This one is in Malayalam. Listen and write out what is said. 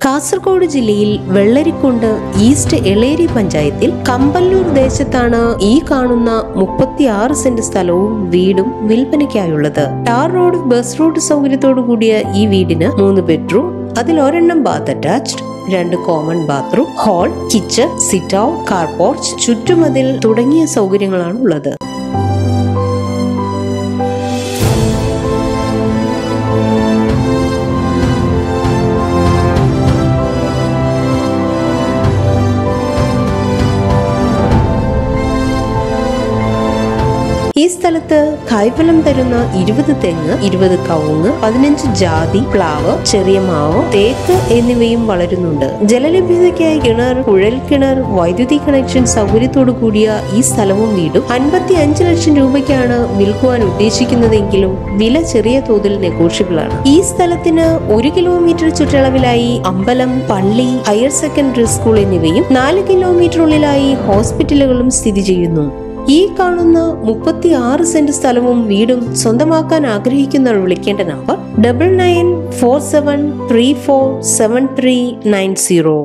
കാസർഗോഡ് ജില്ലയിൽ വെള്ളരിക്കുണ്ട് ഈസ്റ്റ് എളേരി പഞ്ചായത്തിൽ കമ്പല്ലൂർ ദേശത്താണ് ഈ കാണുന്ന മുപ്പത്തിയാറ് സെന്റ് സ്ഥലവും വീടും വിൽപ്പനയ്ക്കായുള്ളത്. ടാർ റോഡ് ബസ് റൂട്ട് സൗകര്യത്തോടു കൂടിയ ഈ വീടിന് മൂന്ന് ബെഡ്റൂം അതിൽ ഒരെണ്ണം ബാത്ത് അറ്റാച്ച്ഡ് രണ്ട് common bathroom hall kitchen sit out car porch ചുറ്റുമതിൽ തുടങ്ങിയ സൗകര്യങ്ങളാണ് ഉള്ളത് ഈ സ്ഥലത്ത് കായ്ഫലം തരുന്ന ഇരുപത് തെങ്ങ് ഇരുപത് കവുങ്ങ് പതിനഞ്ച് ജാതി പ്ലാവ് ചെറിയ മാവ് തേക്ക് എന്നിവയും വളരുന്നുണ്ട്. ജലലഭ്യതയ്ക്കായി കിണർ കുഴൽ കിണർ വൈദ്യുതി കണക്ഷൻ സൗകര്യത്തോടു കൂടിയ ഈ സ്ഥലവും വീടും അൻപത്തി അഞ്ച് ലക്ഷം രൂപയ്ക്കാണ് വിൽക്കുവാൻ ഉദ്ദേശിക്കുന്നതെങ്കിലും വില ചെറിയ തോതിൽ നെഗോഷ്യബിൾ ആണ്. ഈ സ്ഥലത്തിന് ഒരു കിലോമീറ്റർ ചുറ്റളവിലായി അമ്പലം പള്ളി ഹയർ സെക്കൻഡറി സ്കൂൾ എന്നിവയും നാല് കിലോമീറ്ററുള്ളിലായി ഹോസ്പിറ്റലുകളും സ്ഥിതി ചെയ്യുന്നു. ഈ കാണുന്ന മുപ്പത്തി ആറ് സെന്റ് സ്ഥലവും വീടും സ്വന്തമാക്കാൻ ആഗ്രഹിക്കുന്നവർ വിളിക്കേണ്ട number double nine four seven three four seven three nine zero.